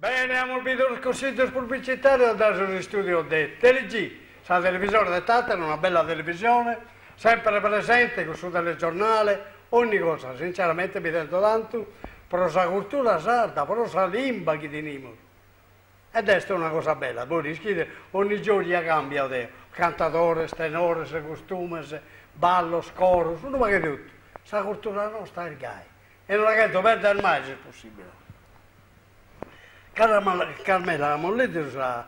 Bene, abbiamo visto il consiglio pubblicitario adesso in studio di TLG, la televisione di Tatano, una bella televisione, sempre presente con su telegiornale, ogni cosa, sinceramente mi tento tanto, per la cultura sarda, per la limba che teniamo. Ed è una cosa bella, poi rischi ogni giorno cambia, cantatore, tenore, costume, ballo, scoro, sono ma che tutto. La cultura nostra è il gai. E non è che perdere mai se è possibile. Carmela, abbiamo letto questa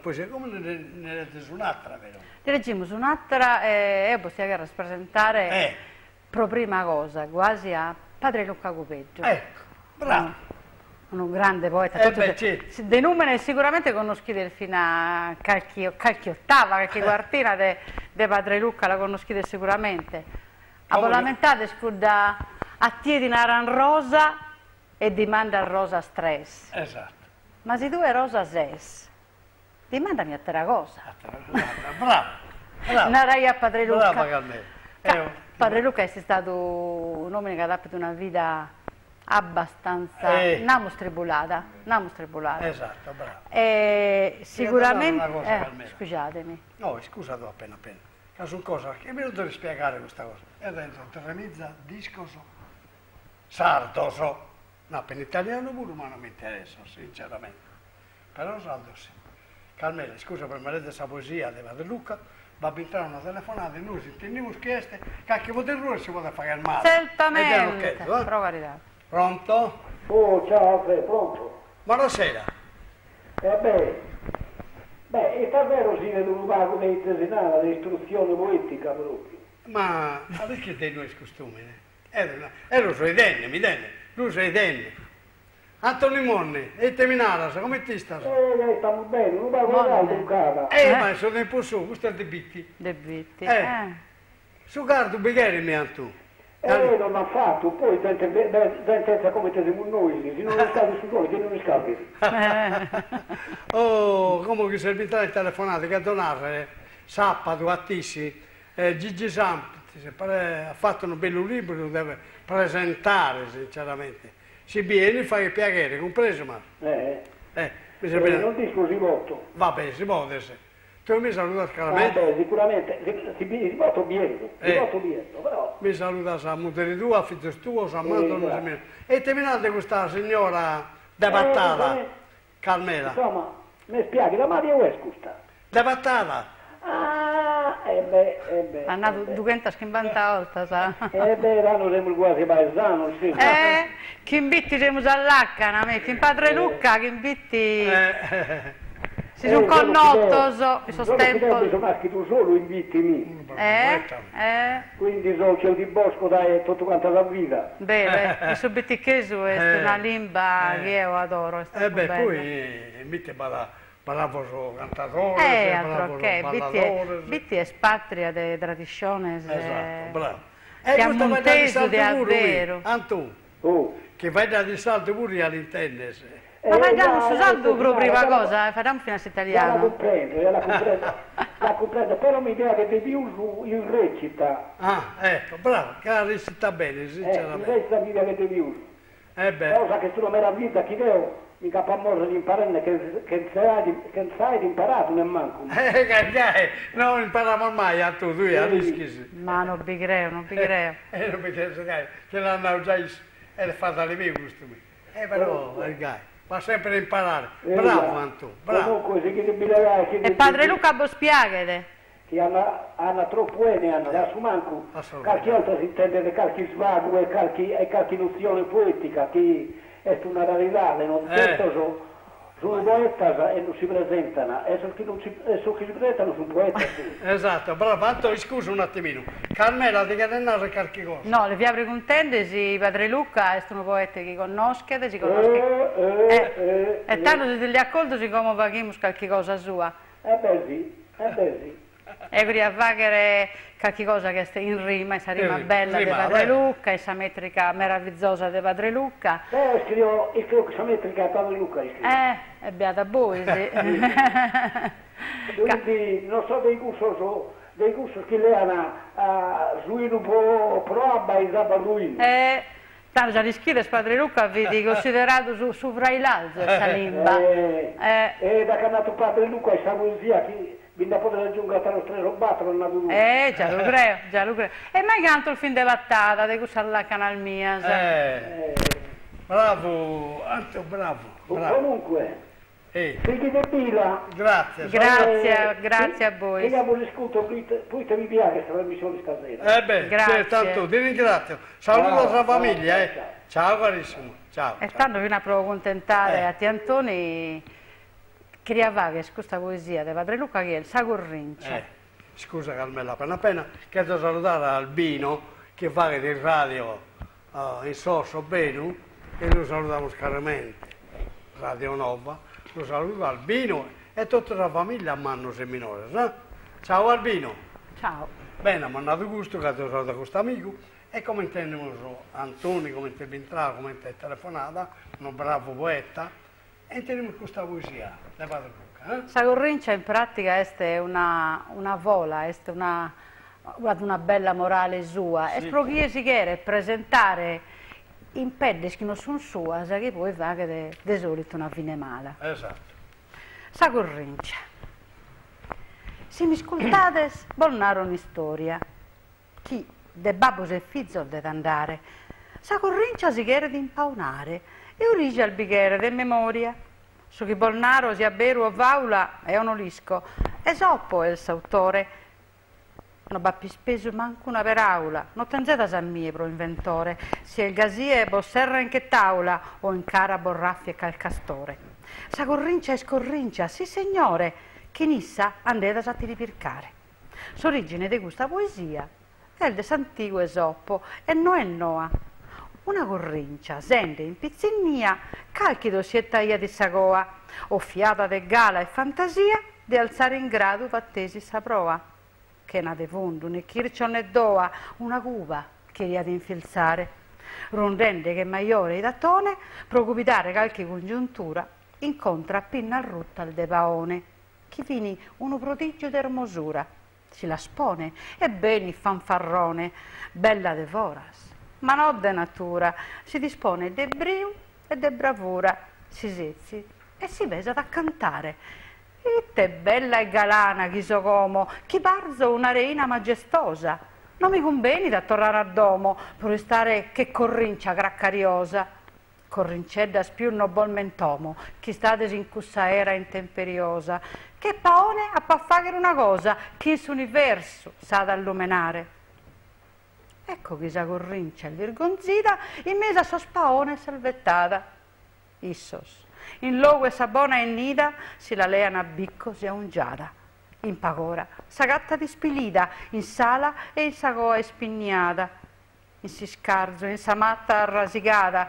poesia, come ne, ne leggete su un'altra? Ne leggiamo su un'altra e eh, possiamo rappresentare Eh, per prima cosa, quasi a Padre Luca Cupeggio. ecco, bravo. Un grande poeta. Eh beh, certo. dei numeri sicuramente conoscete fino a qualche, qualche ottava, Eh. qualche quartina di Padre Luca la conoscete sicuramente. A Come- lamentate scuda a tiedi naran rosa e dimanda rosa stress. Esatto. Ma se tu è rosa ses, dimandami a te una cosa. Bravo, bravo. Narai a Padre Luca. Brava Carmela. Ca- Eh, Padre Luca è stato un uomo che ha dato una vita abbastanza Eh. namo stribulata, namo stribulata. esatto, bravo. E sicuramente una cosa, eh, scusatemi. No, scusa tu appena appena. Caso cosa, che mi devi spiegare questa cosa? È dentro tremezza discoso, sardoso. No, per italiano pure, ma non mi interessa, sinceramente. Però sardo sì. Carmela, scusa per me questa poesia di Padre Luca, va a entrare una telefonata e noi se teniamo chieste, che poter lui si può fare il male. Certamente, ok, eh? carità. Pronto? Oh, ciao Alfredo, pronto? Buonasera. E beh, beh, è davvero si vede un vago di intesinale, di istruzione poetica proprio. Ma perché te noi costumi? Ero, ero sui denni, mi denni, lui sui denni. Antonio Monni, e terminata, come ti sta? Eh, dai, stiamo bene, vago Buono, di eh. educata. Eh, Eh. ma sono tempo su, questo è il debitti. Debitti. Eh. Eh. Su cardo bicchiere mi hanno tu. Eh, non l'ha fatto, poi sente come te siamo noi, se non scavi su sole, che non scavi. Oh, come che servità di telefonate che donare sabato a Tissi, eh, Gigi Sampi, se pare- ha fatto un bello libro, lo deve presentare sinceramente. Si viene, fa il piacere, compreso ma. Eh, Eh, mi eh, sembra... non dico così molto. Va bene, si può adesso. Tu mi salutas chiaramente, Vabbè, sicuramente, si, si, si molto biendo, si Eh. molto biendo, però... mi salutas a muteri tua, a figlio tuo, a Mando, grazie. non E terminate questa signora da Battala, eh. Carmela. Insomma, mi spieghi, la Maria è scusta. Da Battala. Ah, beh, e beh. Andato e beh. 250 volte, sa. Eh beh, l'anno siamo quasi paesano, sì. Eh, chi invitti siamo all'acca, me, chi in Padre Luca, chi invitti Eh, si sono connottoso, mi sono tempo. tempo. sono nasci tu solo, invitimi. Eh, eh, Quindi so c'è di bosco dai tutto quanto la vita. bene, mi sono bittichesu, è Eh. una limba Eh. che io adoro, eh beh, poi eh, mitte bravo cantatore, Eh, bravo altro che, bitti è, ballatore. bitti è spatria di tradizione. Esatto, bravo. che E risalto di pure lui, Avvero. Antù, Oh. che vai da risalto pure all'interno. Ma Eh, facciamo già, usando eh, per prima cosa, facciamo fino a Ya la italiano. comprendo, la comprendo, la comprendo, però mi piace che di più su- in recita. Ah, ecco, bravo, che la recita bene, Eh, in sinceramente. recita mi piace di più. Eh beh, Cosa che tu non meraviglia, chi veo, mica fa morire di imparare, che, che, non sai di- che non sai di imparato nemmanco. eh, che, non impariamo mai a tu, tu, a rischi. Ma non vi creo, non vi creo. Eh, non mi chiede, che, che l'hanno già l'ha fatta le mie costumi. Eh, però, eh, gai, fa sempre imparare. Eh, Bravo, ya. Antù, bravo. E padre Luca Bospiaghete. Che hanno, hanno troppo bene, hanno da su manco, Assolutamente. qualche volta si intende di qualche svago e qualche, e qualche nozione poetica che è una rarità, non Eh. certo sono sono poetas e non si presentano, e sono chi, non si, e sono chi si presentano sono poeti. sì. Esatto, bravo. Antù, scusa un attimino. Carmela, ti cadennare qualche cosa? No, le fiabre contente, sì, padre Luca, sono poeti che conoscete, si conoscono. Eh, eh, eh, E tanto se li accolto si come paghiamo qualche cosa sua. Eh beh sì, eh beh sì. E quindi a fare qualche cosa che sta in rima, essa rima Eh, bella di padre bella. Luca, essa metrica meravigliosa di padre Luca. Eh, scrivo, io scrivo si mette il Padre Luca, io scrivo. Eh, è beata voi, sì. Quindi non so dei gusti, so, dei gusti che le hanno uh, suino un po' proba e zaba ruino. Eh, Tanto già di schile Padre Luca vedi considerato su, su frailalzo questa limba. Eh, Eh, E da che è nato padre Luca e sa poesia, che vi da poter aggiungere tra le tre robate, non ha dovuto. eh, già lo credo, già lo credo. E mai canto il fin de vattata, di questa alla canal mia. sa. Eh, bravo, Anto, bravo, bravo. Comunque, Eh, figli di Pila, grazie. Grazie, Eh, grazie a voi. Io abbiamo riscuto, poi te mi piace questa trasmissione stasera. Eh beh, Grazie. tanto ti ringrazio. Saluto Ciao, la tua ciao, famiglia, eh. ciao. Ciao carissimo, ciao. E ciao. tanto fino a provo contentare Eh. a ti Che che questa poesia di Padre Luca che è il Sagorrincia. Eh, scusa Carmela, appena appena chiedo salutare Albino che fa di radio eh, in Sosso Benu e lo salutiamo caramente. Radio Nova, lo saluto Albino e tutta la famiglia a Manno Seminore. sa? Ciao Albino. Ciao. Bene, mi ha dato gusto che ti ho salutato questo amico e come intendiamo Antoni, come ti entrato, come ti è telefonata, un bravo poeta, e intendiamo questa poesia, le Padre Luca. Eh? Sagorrincia in pratica è una, una vola, è una, una bella morale sua. E Sì. pro chi si chiede presentare in pedde che non sono sua, sa che poi va che de, de solito non avviene male. Esatto. Sagorrincia. Se mi ascoltate, bolnare un'istoria. Chi de babbo e figlio deve andare. Sagorrincia si chiede di impaunare e orige al bicchiere de memoria. Su chi bolnaro sia beru o vaula è onolisco. Esoppo è il sautore. Non più speso manco una per aula, non tenzeta sa mie pro inventore, sia il gasie bosserra in che taula o in cara borraffi e calcastore. Sa corrincia e scorrincia, sì signore, che nissa andeta sa ti ripircare. S'origine di questa poesia è il de Santigo Esoppo e no è Noa. Una corrincia, sente in pizzinnia, calchido si è tagliata di sagoa, o fiata de gala e fantasia, di alzare in grado fattesi sa prova che na de fondo né chircio né doa, una cuva che ad infilzare. Rondende che maiore i datone, procupitare calche congiuntura, incontra appena al rutta al de paone. Chi fini uno prodigio d'ermosura, si la spone e beni fanfarrone, bella de voras, ma non de natura, si dispone de briu e de bravura, si sezzi e si vesa da cantare. Itte bella e galana, chi so como, chi parzo una reina majestosa. Non mi conveni da tornare a domo, per restare che corrincia graccariosa. Corrincedda spiù non bol mentomo, chi stades in cussa era intemperiosa. Che paone a pa fare una cosa, che in s'universo sa da illuminare. Ecco chi sa corrincia il virgonzita, in mesa so spaone salvettata. Issos. In logo e sabona e nida si la leana a bicco sia ungiata. In pagora, sa gatta di spilida, in sala e in sagoa spignata. In si scarzo, in sa matta arrasigata,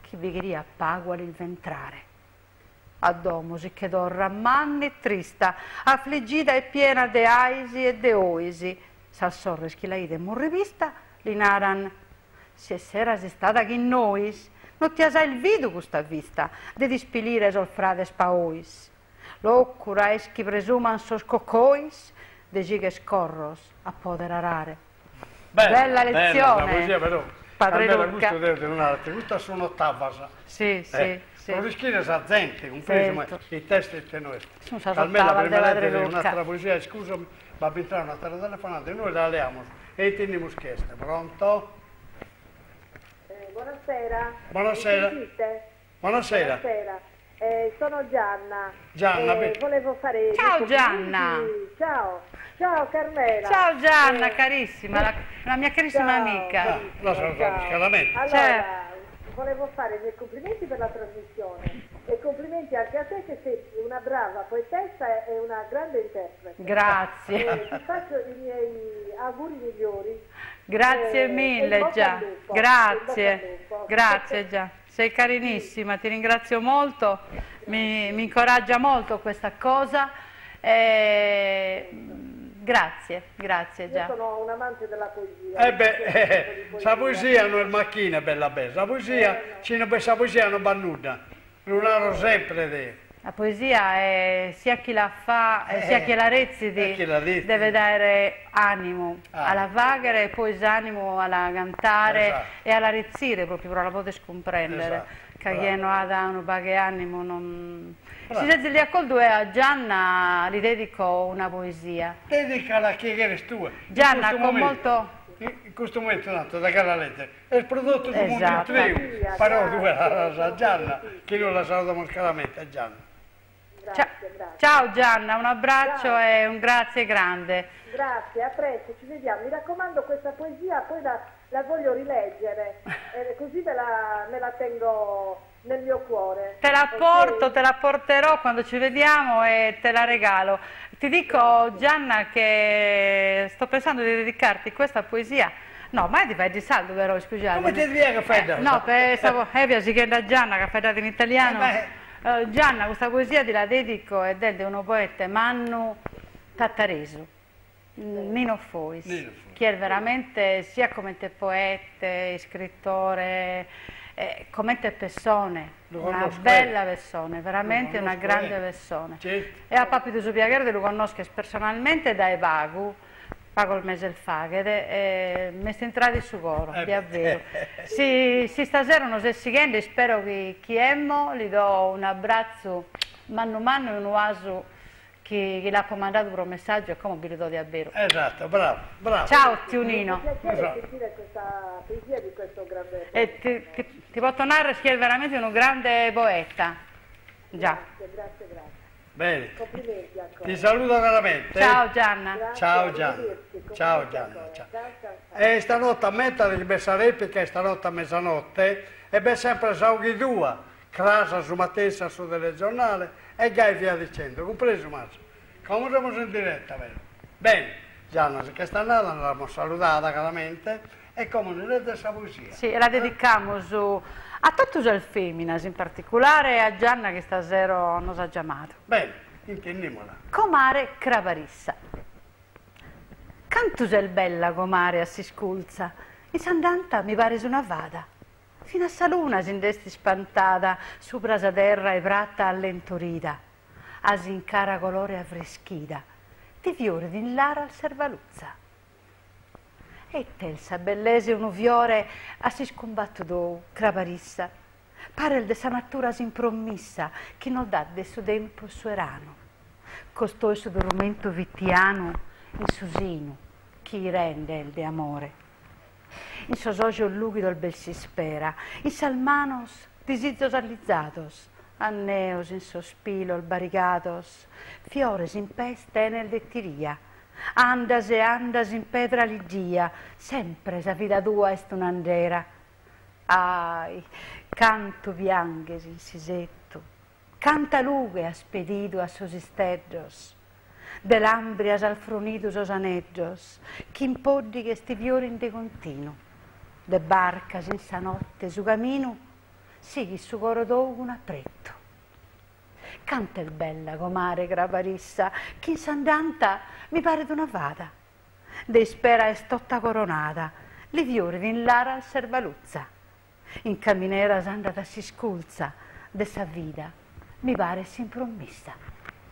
chi vigheria paguali il ventrare. A domo si chedò rammanni e trista, affliggita e piena de aisi e de oisi. Sal sorre schilaide murrivista, li naran, se sera si stata chi nois, non ti asa il vidu questa vista, de dispilire sol frade spaois. L'occura eschi presuman sos coccois, de gighe scorros a poter arare. Bella lezione. Bella la poesia però. Padre Almeno Luca. questo deve donare, questa sono ottava. sa. Sì, sì, Eh, sì. Non rischiare sa gente, ma Certo. i testi e te noi. Almeno sottava prima leggere Luca. un'altra poesia, scusami, va a entrare un'altra telefonata e noi la leamo e teniamo schieste. Pronto? Eh, buonasera. Buonasera. Buonasera. Buonasera. Eh, sono Gianna. Gianna, Eh, volevo fare. Ciao, Gianna. Ciao. Ciao Carmela. Ciao Gianna, Eh, carissima, la, la mia carissima ciao, amica. Ah, lo salutiamo ciao. chiaramente. Allora, Certo. volevo fare i miei complimenti per la trasmissione e complimenti anche a te che sei una brava poetessa e una grande interprete. Grazie, Eh, ti faccio i miei auguri migliori. grazie e mille Già, grazie, grazie Già, sei carinissima, ti ringrazio molto, mi, mi incoraggia molto questa cosa. Eh, grazie, grazie Io Già. sono un amante della poesia. Eh beh, eh, sa poesia non è macchina bella bella, la poesia, Eh, no. ci non sa poesia non va sempre di... La poesia è sia chi la fa, eh, sia chi la reciti, eh, chi la reciti. deve dare animo Ah. alla vagare e poi animo alla cantare Esatto. e alla rezzire proprio per la poter comprendere. Esatto. Non ha da un baghe animo non... Si dice lì a Coldo e a Gianna gli dedico una poesia. Dedicala a chi eres tu. Gianna, con momento- molto- In questo momento tanto da cara leggere. È il prodotto di Esatto. un trio. Però tu la sa Gianna, che non la salutiamo caramente a Gianna. Grazie, grazie. Ciao Gianna, un abbraccio Grazie. e un grazie grande. Grazie, a presto, ci vediamo. Mi raccomando questa poesia, poi la, la voglio rileggere, eh, così me la, me la tengo nel mio cuore. Te la porto, te la porterò quando ci vediamo e te la regalo. Ti dico Gianna che sto pensando di dedicarti questa poesia. No, ma fai di saldo vero, scusate. Come ti devi che fai da- No, pensavo, eh, si chiede a Gianna che ha fatto in italiano. Eh, Eh, Gianna, questa poesia te la dedico ed è di uno poeta, Mannu Tattaresu, Nino Fois, Nino Fois. che è veramente sia come te poeta, scrittore, eh, come te persone, Lo una bella eh. persona, veramente una grande eh. persona. Certo. E a Papi di Subiaghere lo conosco personalmente da Evagu, pago il mese il faghere, e mi sto entrati su coro, Eh davvero. Si, si stasera non si seguendo, spero che chi emmo, gli do un abbraccio mano a mano e un uaso che, che l'ha comandato per un messaggio e come vi lo do davvero. Esatto, bravo, bravo. Ciao piacere Esatto. sentire questa poesia di questo grande E ti, ti, ti posso narrare che è veramente un grande poeta. Già. Grazie, grazie, grazie. Bene. Complimenti ancora. Ti saluto veramente. Ciao Gianna. Grazie, Ciao Gianna. Ciao Gianna. Ciao. E stanotte a mettere di messa replica, e stanotte a mezzanotte, e ben sempre saughi due, crasa su Matessa su delle giornali, e gai via dicendo, compreso Marzio. Come siamo in diretta, vero? Bene, Gianna, se questa andata l'abbiamo salutata caramente, e come non è questa poesia. Sì, la dedichiamo su- a tutte le femmine, in particolare a Gianna che stasera nos ha chiamato. Bene, intendiamola. Comare Cravarissa. Cantusel bella comare a si sculza, in sandanta mi pare su una vada. Fino a saluna si indesti spantata, su prasa terra e pratta allentorita, asi in cara colore affreschita, di fiori di lara al servaluzza. E telsa bellese uno fiore a si scombattuto cravarissa, pare il de sa natura s'impromissa, che non dà de suo tempo suerano costò il suo dormento vittiano in susino, chi rende il de amore. In suo socio lugido il bel si spera, in salmanos disizos allizzatos, anneos in sospilo il barigatos, fiores in peste nel dettiria, andas e andas in pedra ligia, sempre sa vida tua est un'andera. Ai, canto bianches in sisetto, canta lugue spedito a sos isteggios, de lambrias al frunitus os aneggios, chi impoddi che sti fiorin de continuo, de barcas in sa notte su camino, sì chi su coro d'ogu un. Canta il bella comare gravarissa, chi in sandanta mi pare d'una fata, de spera è stotta coronata, li fiori in lara al servaluzza, in camminera s'andata si sculza, de sa vita mi pare s'impromessa.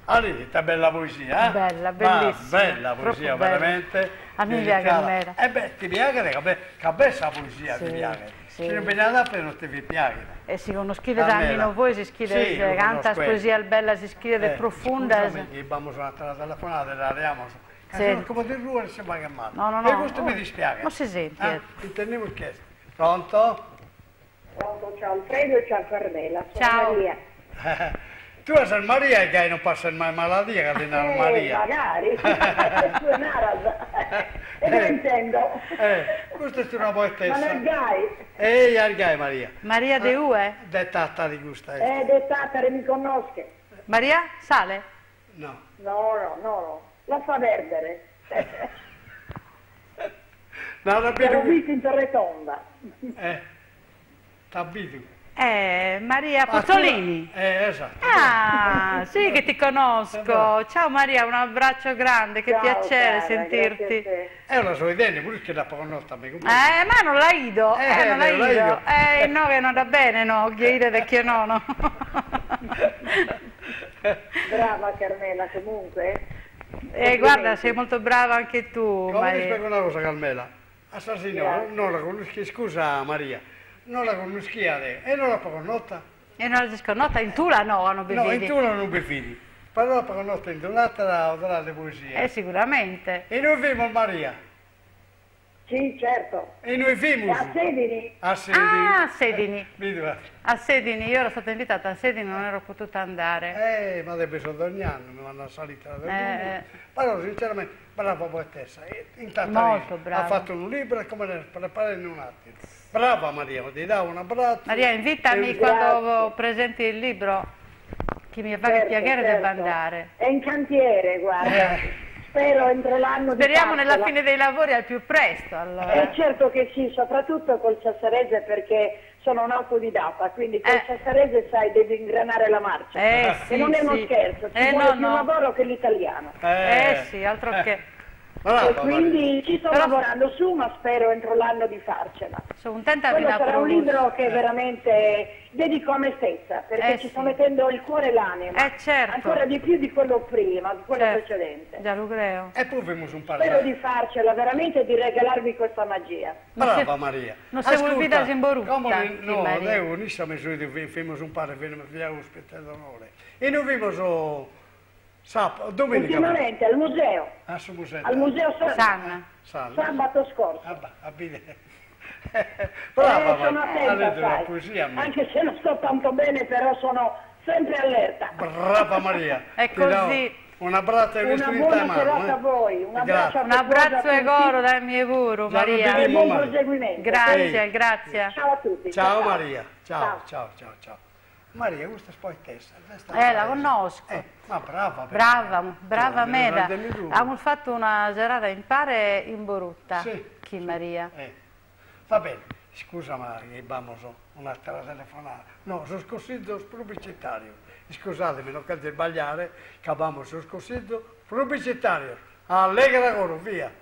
Allora, sta bella poesia, eh? Bella, Ma bellissima, bella poesia, bella. veramente. A me piace mera. Eh beh, ti piace, che bella poesia Sì, ti piace. Sì. Se non da ti piace. E si conoscrive Ah, da bella. almeno voi, si scrive, Sì, conosco, eh. poesia bella, si scrive Eh, profonda. scusami che abbiamo suonato la telefonata e la arriviamo. Sì. Come di ruolo si va chiamare. No, no, no. E questo mi Oh, dispiace. non si sente, Eh, eh. intendevo il chiesto. Pronto? Pronto, ciao Alfredo e ciao Carmela. Sono Ciao. Maria. tu a San Maria e che non passa mai malattia che ti dà Eh, Maria. magari. tu è Naras. E ne intendo. Eh, questa è una Ma poetessa. nel gai. Ehi, Argai Maria. Maria De Ue? Dettata di gusta. Eh, de Tatare mi conosce. Maria? Sale? No. No, no, no, no. La fa perdere. No, L'ho visto in Torretonda. Eh, t'abito. Eh, Maria Ah, Pozzolini. Eh, esatto. Ah, sì che ti conosco. Ciao Maria, un abbraccio grande, che Ciao, piacere cara, sentirti. È una sua idea, pure che la conosco a me. Eh, ma non la ido, eh, Eh, non la ido. ido. Eh, no, che non va bene, no, che ide che no, no. Brava Carmela comunque. Eh, guarda, sei molto brava anche tu, Come ti Maria. spiego una cosa, Carmela? A sta signora Grazie. non la conosci, scusa Maria, non la conosci te e non la conosci? E non la sconota in Tula no, hanno No, in bevuto. tu non mi fidi. Però la conosci in un'altra o le poesie. Eh, sicuramente. E noi vimmo Maria, Sì, certo. e noi vimmo a Sedini, a Sedi. Ah, a Sedini. Va. A Sedini, io ero stata invitata a Sedini, non ero potuta andare. Eh, ma deve bisogno ogni anno, mi vanno a salita del Eh, mondo. eh. Però sinceramente, brava poetessa. Intanto Molto brava. ha fatto un libro e come ne prepara in un attimo. Brava Maria, ti dà un abbraccio. Maria, invitami E- quando presenti il libro, che mi fa certo, piacere certo. debba andare. È in cantiere, guarda. Eh. Spero entro l'anno di Speriamo nella fine dei lavori al più presto, allora. Eh, certo che sì, soprattutto col sassarese perché sono un autodidatta, quindi col Eh. sassarese sai, devi ingranare la marcia. Eh, e sì, non è uno sì. scherzo, ci Eh, vuole no, più no. lavoro che l'italiano. Eh sì, altro che... Brava, e quindi ci sto Però- lavorando su, ma spero entro l'anno di farcela. Sono contenta Quello sarà un libro che veramente dedico a me stessa, perché Eh, ci sì. sto mettendo il cuore e l'anima. Eh, certo. Ancora di più di quello prima, di quello Certo. precedente. Già lo creo. E poi vemos un Spero parlare. di farcela veramente e di regalarvi questa magia. Brava se- Maria. non se vuol vita in borutta, come no, devo, noi siamo su di vimos un par de films de ospite d'onore. E noi vimos o sabato, domenica. Ultimamente al museo, A su museo. al museo San- Sanna. Salve. sabato scorso. Ah, abile. Brava Eh, sono Maria. attenta, Allora, della sai. poesia. Anche se non sto tanto bene, però sono sempre allerta. Brava Maria. È così. Un abbraccio e Una buona mano. serata eh. a voi, un abbraccio a Un abbraccio e coro dal mio puro, Maria. e buon Maria. proseguimento. Grazie, Ehi. grazie. Ciao a tutti. Ciao Maria. Ciao, Ciao. ciao, ciao, ciao. Maria, questa è poetessa. Eh, la conosco. Eh, ma brava. Brava, brava No, tu. Abbiamo fatto una serata in pare in Borutta. Sì, Chi Maria? Eh, va bene, scusa Maria, vamos a un'altra telefonata. No, sono sconsiglio pubblicitario. Scusatemi, non cal sbagliare, che abbiamo sul sconsiglio pubblicitario. Allegra coro, via.